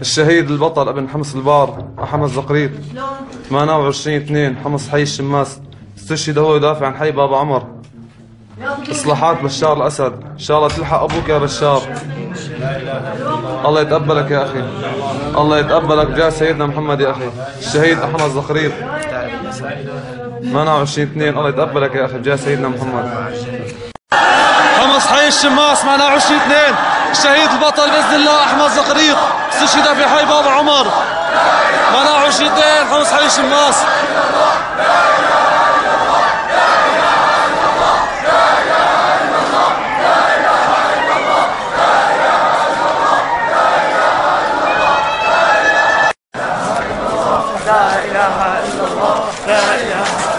الشهيد البطل ابن حمص البار احمد زقريط 28 2 حمص حي الشماس. استشهد هو يدافع عن حي بابا عمر. إصلاحات بشار الأسد. إن شاء الله تلحق أبوك يا بشار. الله يتقبلك يا أخي. الله يتقبلك. جاء سيدنا محمد يا أخي. الشهيد أحمد زقريط 28 2 الله يتقبلك يا أخي. جاء سيدنا محمد. علي الشماس معنا 20 2 شهيد البطل بإذن الله أحمد زقريق. استشهد في حي بابا عمر. معنا 20 2 حمص علي الشماس. لا إله إلا الله لا إله إلا الله.